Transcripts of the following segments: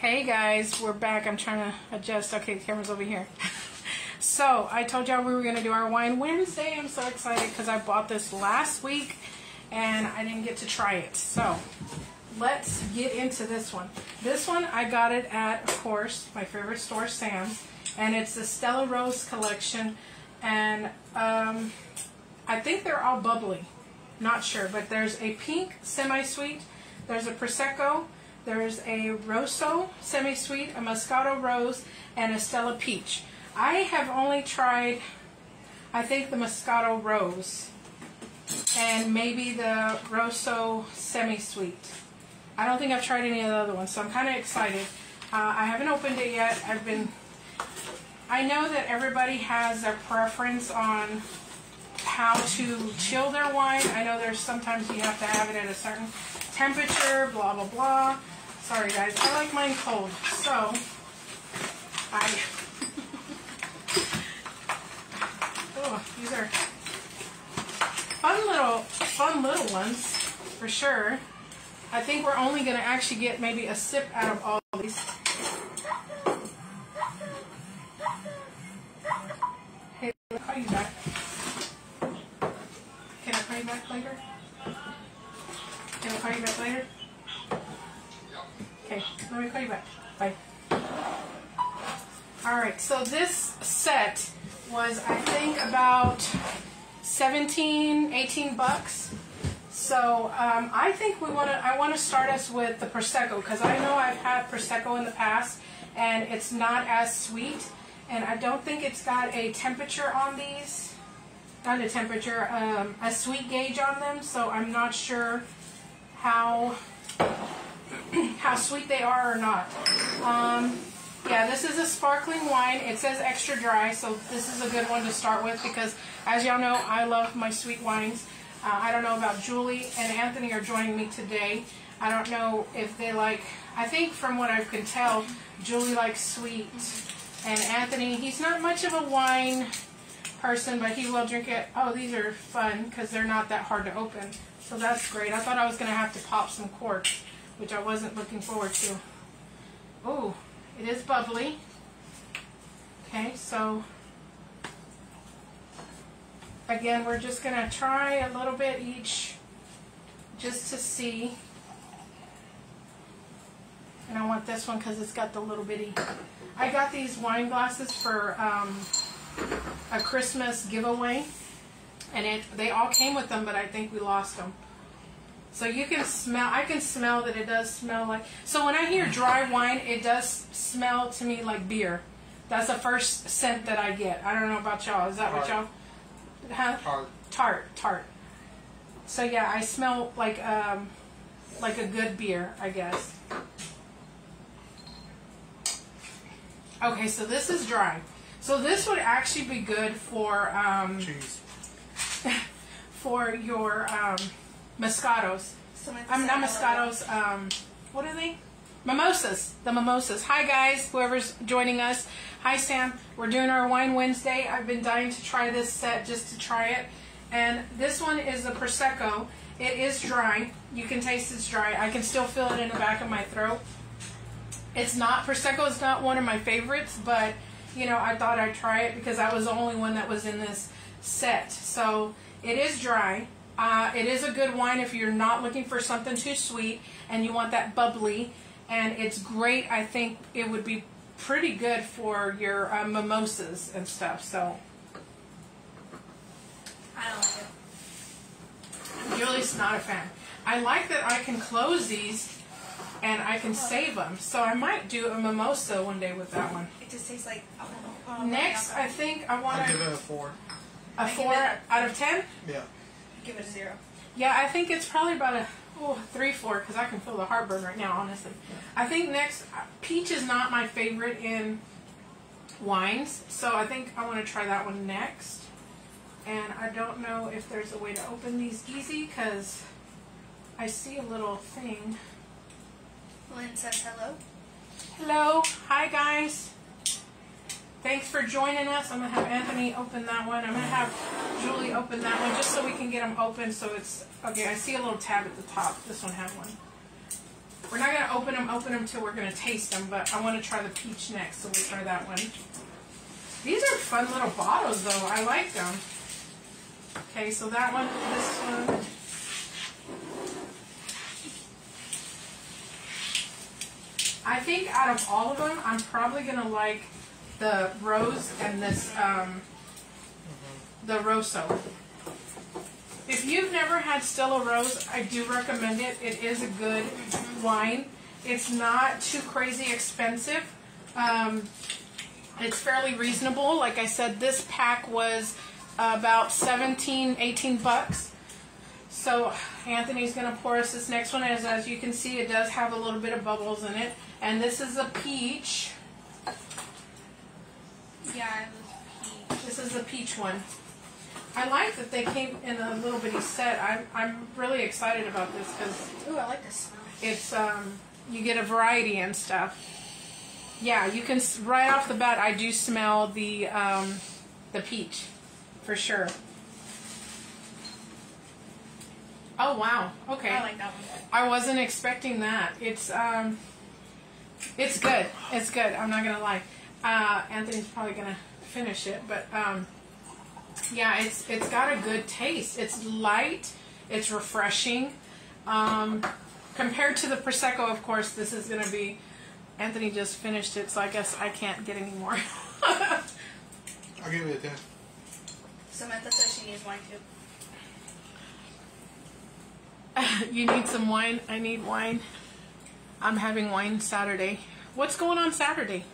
Hey guys, we're back. I'm trying to adjust. Okay, the camera's over here. so, I told y'all we were going to do our Wine Wednesday. I'm so excited because I bought this last week and I didn't get to try it. So, let's get into this one. This one, I got it at, of course, my favorite store, Sam's. And it's the Stella Rose collection. And um, I think they're all bubbly. Not sure, but there's a pink semi-sweet. There's a Prosecco. There's a Rosso semi-sweet, a Moscato Rose, and a Stella Peach. I have only tried, I think, the Moscato Rose and maybe the Rosso semi-sweet. I don't think I've tried any of the other ones, so I'm kind of excited. Uh, I haven't opened it yet. I've been, I know that everybody has their preference on how to chill their wine. I know there's sometimes you have to have it at a certain temperature, blah, blah, blah. Sorry guys, I like mine cold. So, I, oh, these are fun little, fun little ones, for sure. I think we're only going to actually get maybe a sip out of all these. Hey, I'll call you back. Can I call you back later? Call you back later? Okay, let me call you back. Bye. Alright, so this set was, I think, about 17, 18 bucks. So um, I think we want to. I want to start us with the prosecco because I know I've had prosecco in the past and it's not as sweet, and I don't think it's got a temperature on these. Not a temperature, um, a sweet gauge on them. So I'm not sure how how sweet they are or not. Um, yeah, this is a sparkling wine. It says extra dry, so this is a good one to start with because, as y'all know, I love my sweet wines. Uh, I don't know about Julie and Anthony are joining me today. I don't know if they like, I think from what I can tell, Julie likes sweet. And Anthony, he's not much of a wine person, but he will drink it. Oh, these are fun because they're not that hard to open. So that's great. I thought I was going to have to pop some corks, which I wasn't looking forward to. Oh, it is bubbly. Okay, so again, we're just going to try a little bit each just to see. And I want this one because it's got the little bitty. I got these wine glasses for um, a Christmas giveaway. And it they all came with them, but I think we lost them. So you can smell, I can smell that it does smell like, so when I hear dry wine, it does smell to me like beer. That's the first scent that I get. I don't know about y'all. Is that what y'all? Huh? Tart. Tart, tart. So yeah, I smell like um, like a good beer, I guess. Okay, so this is dry. So this would actually be good for um, Cheese. For your um, Moscatos. I'm not Moscatos. Um, what are they? Mimosas. The mimosas. Hi guys, whoever's joining us. Hi Sam. We're doing our Wine Wednesday. I've been dying to try this set just to try it. And this one is a Prosecco. It is dry. You can taste it's dry. I can still feel it in the back of my throat. It's not, Prosecco is not one of my favorites, but you know, I thought I'd try it because I was the only one that was in this set. So it is dry. Uh, it is a good wine if you're not looking for something too sweet and you want that bubbly. And it's great. I think it would be pretty good for your uh, mimosas and stuff. So I don't like it. Julie's not a fan. I like that I can close these and I can save them. So I might do a mimosa one day with that one. It just tastes like. Oh, oh, Next, I think I want I'll give to it a four. A I four it- out of ten. Yeah. give it a zero. Yeah, I think it's probably about a oh, three, four, because I can feel the heartburn right now, honestly. I think next, uh, peach is not my favorite in wines, so I think I want to try that one next. And I don't know if there's a way to open these easy, because I see a little thing. Lynn says hello. Hello, hi guys. Thanks for joining us. I'm gonna have Anthony open that one. I'm gonna have Julie open that one just so we can get them open. So it's okay. I see a little tab at the top. This one had one. We're not gonna open them, open them till we're gonna taste them, but I want to try the peach next, so we'll try that one. These are fun little bottles, though. I like them. Okay, so that one, this one. I think out of all of them, I'm probably gonna like the rose and this, um, the Rosso. If you've never had Stella Rose, I do recommend it. It is a good wine. It's not too crazy expensive. Um, it's fairly reasonable. Like I said, this pack was about 17, 18 bucks. So Anthony's going to pour us this next one. As, as you can see, it does have a little bit of bubbles in it. And this is a peach. Yeah, it was peach. This is the peach one. I like that they came in a little bitty set. I'm, I'm really excited about this because Ooh, I like the smell. it's um, you get a variety and stuff. Yeah, you can right off the bat. I do smell the um, the peach for sure. Oh wow. Okay. I like that one. I wasn't expecting that. It's um, it's good. It's good. I'm not gonna lie. Uh, Anthony's probably gonna finish it, but um, yeah, it's it's got a good taste. It's light. It's refreshing. Um, compared to the prosecco, of course, this is gonna be. Anthony just finished it, so I guess I can't get any more. I'll give it a 10. Samantha says she needs wine too. you need some wine. I need wine. I'm having wine Saturday. What's going on Saturday?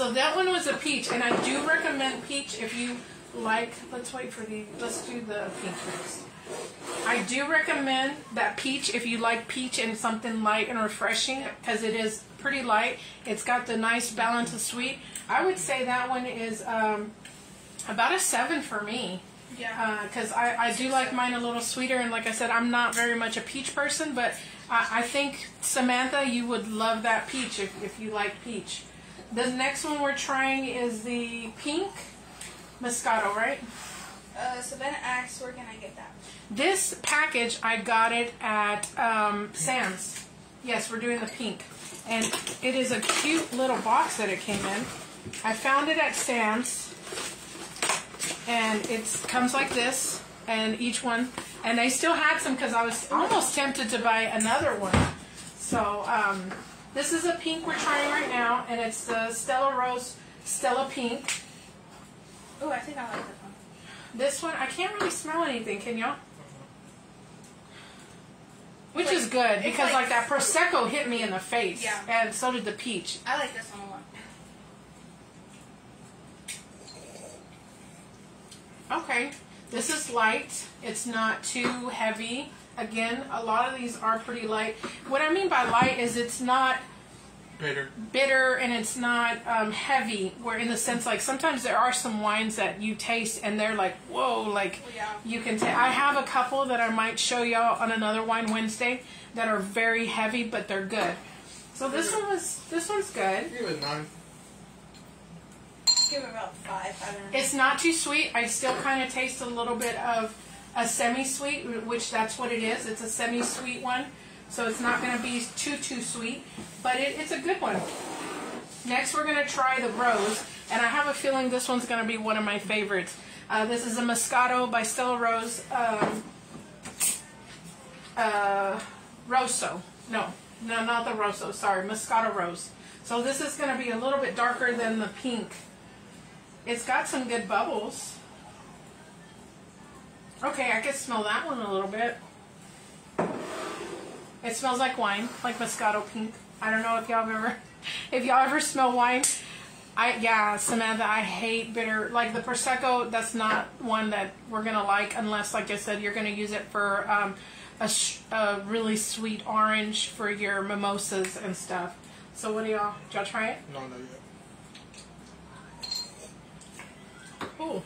So that one was a peach, and I do recommend peach if you like. Let's wait for the. Let's do the peach next. I do recommend that peach if you like peach and something light and refreshing because it is pretty light. It's got the nice balance of sweet. I would say that one is um, about a seven for me Yeah. because I, I do like mine a little sweeter and like i said i'm not very much a peach person but i, I think samantha you would love that peach if, if you like peach the next one we're trying is the pink moscato right? Uh, Savannah asks, where can I get that? this package i got it at um, sam's. Yes we're doing the pink. And it is a cute little box that it came in. I found it at sam's. And it comes like this and each one. And they still had some because i was almost tempted to buy another one. So um, this is a pink we're trying right now and it's the stella rose stella pink Oh, I think I like this one. this one i can't really smell anything can y'all which is good because like- like that prosecco hit me in the face Yeah. and so did the peach I like this one a lot. Okay, this is light. It's not too heavy. Again, a lot of these are pretty light. What I mean by light is it's not Bitter. bitter and it's not um, heavy. Where in the sense like sometimes there are some wines that you taste and they're like whoa, like Yeah. you can. ta- I have a couple that I might show y'all on another wine Wednesday that are very heavy, but they're good. So this one was this one's good. Give it a 9. Give it about five. I don't know. It's not too sweet. I still kind of taste a little bit of a semi-sweet, which that's what it is. It's a semi-sweet one, so it's not going to be too too sweet, but it, it's a good one. Next, we're going to try the rose, and I have a feeling this one's going to be one of my favorites. Uh, this is a Moscato by Stella Rose. Um, uh, Rosso. No, no, not the Rosso. Sorry, Moscato Rose. So this is going to be a little bit darker than the pink. It's got some good bubbles. Okay, I can smell that one a little bit. It smells like wine, like Moscato Pink. I don't know if y'all ever, if y'all ever smell wine. I yeah, Samantha, I hate bitter. Like the prosecco, that's not one that we're gonna like unless, like I said, you're gonna use it for um, a, sh- a really sweet orange for your mimosas and stuff. So what do y'all? Y'all try it? No, not yet. Ooh.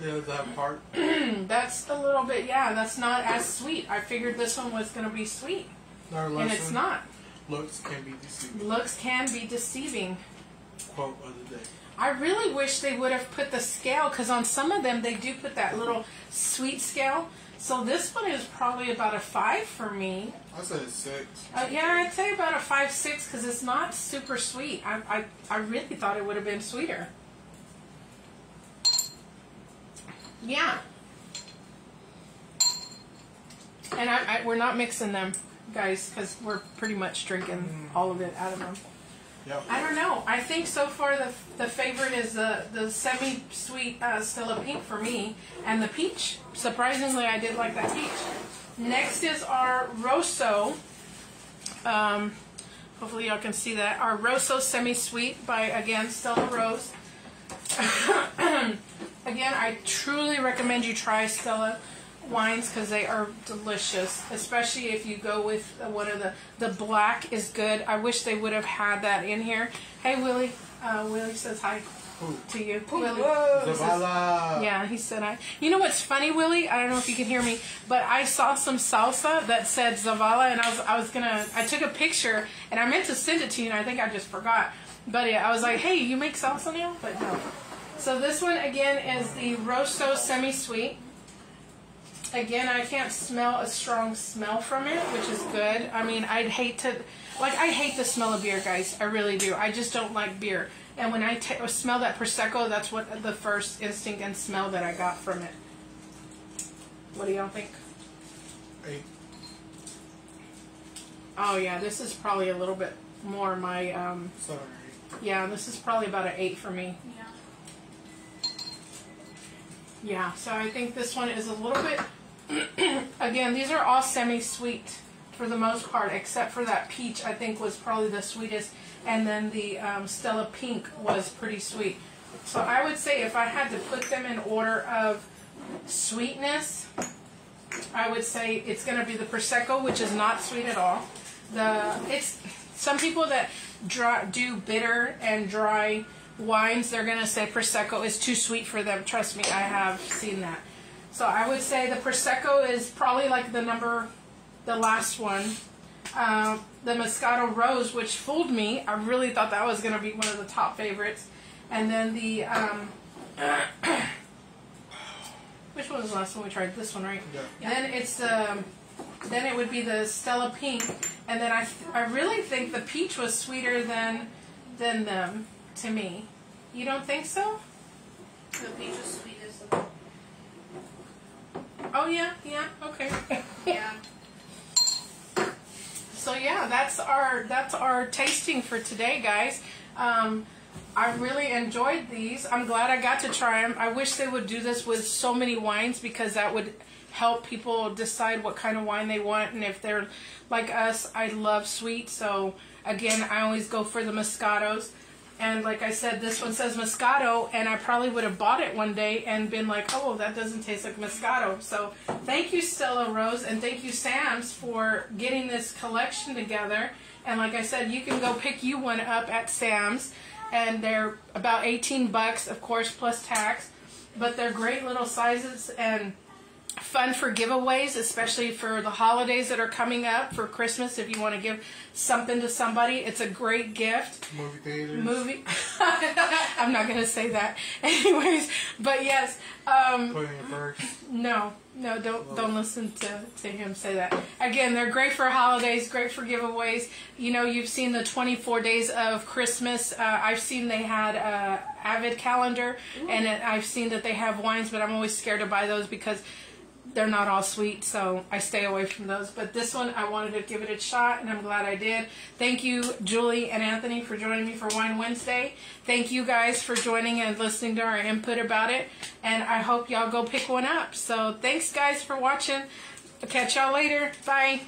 Have heart. That's a little bit, yeah, that's not as sweet. I figured this one was going to be sweet, and it's not. Looks can be deceiving. Looks can be deceiving. Quote of the day. I really wish they would have put the scale, because on some of them they do put that little sweet scale. So this one is probably about a five for me. I said six. Uh, yeah, I'd say about a five six because it's not super sweet. I, I I really thought it would have been sweeter. Yeah. And I, I we're not mixing them, guys, because we're pretty much drinking all of it out of them. Yep. I don't know. I think so far the the favorite is the the semi sweet uh, Stella Pink for me, and the peach. Surprisingly, I did like that peach. Next is our Rosso. Um, hopefully y'all can see that. Our Rosso semi sweet by again Stella Rose. again, I truly recommend you try Stella wines because they are delicious, especially if you go with uh, one of the the black is good. I wish they would have had that in here. Hey Willie, uh, Willie says hi to you. Willie. Whoa. Zavala. Yeah, he said I. You know what's funny, Willie? I don't know if you can hear me, but I saw some salsa that said Zavala, and I was I was gonna. I took a picture, and I meant to send it to you, and I think I just forgot. But yeah, I was like, hey, you make salsa now? But no. So this one again is the Rosso semi sweet. Again, I can't smell a strong smell from it, which is good. I mean, I'd hate to, like, I hate the smell of beer, guys. I really do. I just don't like beer. And when I smell that prosecco, that's what the first instinct and smell that I got from it. What do y'all think? Eight. Oh yeah, this is probably a little bit more my. Um, Seven or eight. yeah, this is probably about an eight for me. Yeah. Yeah, so I think this one is a little bit. again, these are all semi-sweet for the most part, except for that peach. I think was probably the sweetest, and then the um, Stella Pink was pretty sweet. So I would say if I had to put them in order of sweetness, I would say it's going to be the prosecco, which is not sweet at all. The it's some people that dry, do bitter and dry wines, they're going to say prosecco is too sweet for them. Trust me, I have seen that. So I would say the prosecco is probably like the number, the last one. Um, the Moscato Rose, which fooled me. I really thought that was going to be one of the top favorites. And then the um, which one was the last one we tried? This one, right? Yeah. Then it's the then it would be the Stella Pink, and then I I really think the peach was sweeter than than them to me. You don't think so? The peach is sweet as the. Oh yeah, yeah, okay. Yeah. So yeah, that's our that's our tasting for today, guys. Um, I really enjoyed these. I'm glad I got to try them. I wish they would do this with so many wines because that would help people decide what kind of wine they want. And if they're like us, I love sweet. So again, I always go for the Moscatos. And like I said, this one says Moscato, and I probably would have bought it one day and been like, oh, that doesn't taste like Moscato. So thank you, Stella Rose, and thank you, Sam's, for getting this collection together. And like I said, you can go pick you one up at Sam's, and they're about 18 bucks, of course, plus tax. But they're great little sizes and fun for giveaways, especially for the holidays that are coming up for Christmas. If you want to give something to somebody, it's a great gift Movie theaters. movie. I'm not gonna say that, anyways. But yes, um, Put in your purse. no, no, don't don't listen to to him say that. Again, they're great for holidays, great for giveaways. You know, you've seen the 24 days of Christmas. Uh, I've seen they had a Advent calendar, and it, I've seen that they have wines, but I'm always scared to buy those because they're not all sweet, so I stay away from those. But this one, I wanted to give it a shot, and I'm glad I did. Thank you, Julie and Anthony, for joining me for Wine Wednesday. Thank you guys for joining and listening to our input about it, and I hope y'all go pick one up. So thanks, guys, for watching. I'll catch y'all later. Bye.